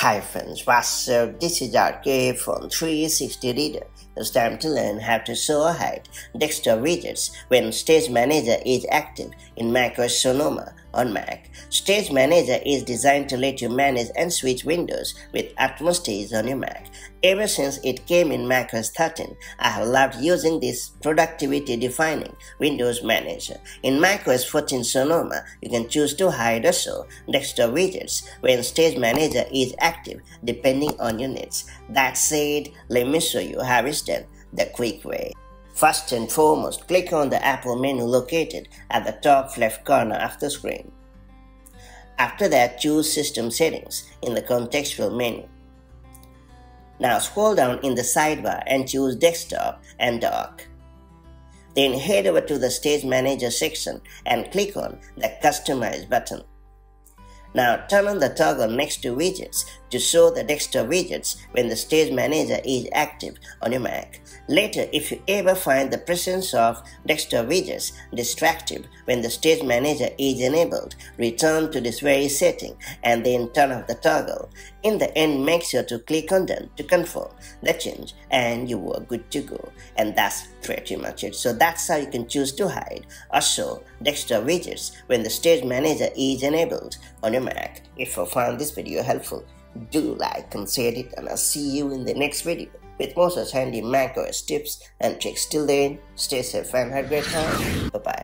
Hi friends, up? This is RK from 360 Reader. It's time to learn how to show or hide desktop widgets when Stage Manager is active in macOS Sonoma on Mac. Stage Manager is designed to let you manage and switch windows with Atmos Stage on your Mac. Ever since it came in macOS 13, I have loved using this productivity defining Windows Manager. In macOS 14 Sonoma, you can choose to hide or show desktop widgets when Stage Manager is active depending on your needs. That said, let me show you how it's done the quick way. First and foremost, click on the Apple menu located at the top left corner of the screen. After that, choose System Settings in the contextual menu. Now scroll down in the sidebar and choose Desktop and Dock. Then head over to the Stage Manager section and click on the Customize button. Now turn on the toggle next to widgets to show the desktop widgets when the Stage Manager is active on your Mac. Later, if you ever find the presence of desktop widgets distractive when the Stage Manager is enabled, return to this very setting and then turn off the toggle. In the end, make sure to click on Done to confirm the change and you are good to go. And that's pretty much it. So that's how you can choose to hide or show desktop widgets when the Stage Manager is enabled on your Mac. If you found this video helpful, do like and share it and I'll see you in the next video with more such handy Mac OS tips and tricks. Till then, stay safe and have a great time. Bye bye.